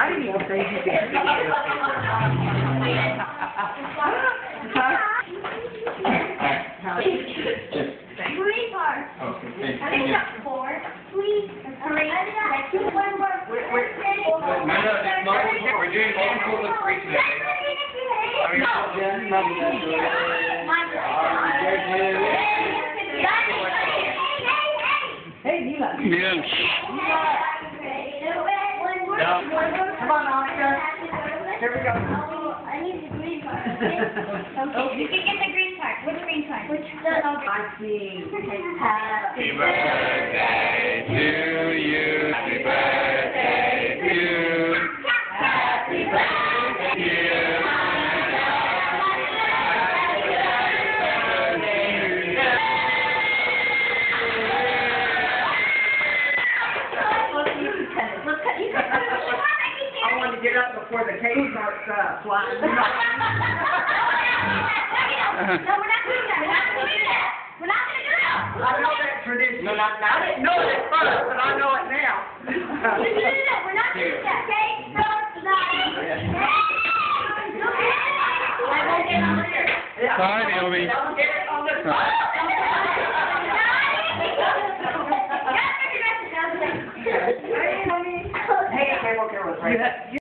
I didn't even say you could. Green part. Okay, thank I think you. that's four. Three. Three. Like two, one more. No, no, this mobile, we're doing multiple of three today. I mean, Hey, Mila. Bien. Come on, Monica. Here we go. Oh, I need the green part. Okay, you can get the green part. Which green part? Which the I see. Happy birthday to to get up before the cake starts uh, flying. No, we're not doing that. We're not gonna do that. We're not gonna do that. I know that tradition. No, not- I didn't know it at first, but I know it now. We're doing that. We're not doing that. Okay? So, I won't get on there. Naomi. Don't get it on the Hey, okay, okay, okay. Hey,